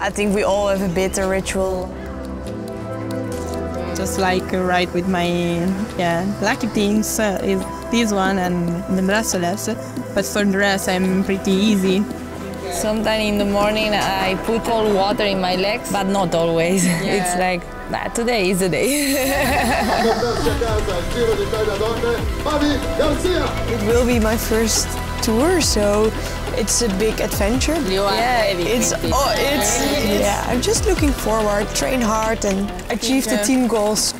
I think we all have a bit a ritual. Just like a ride with my yeah lucky things uh, is this one and the bracelets, but for the rest I'm pretty easy. Sometimes in the morning I put cold water in my legs, but not always. It's like, nah, today is the day. It will be my first tour, so it's a big adventure. yeah, It's oh, it's yeah. I'm just looking forward, train hard, and achieve the team goals.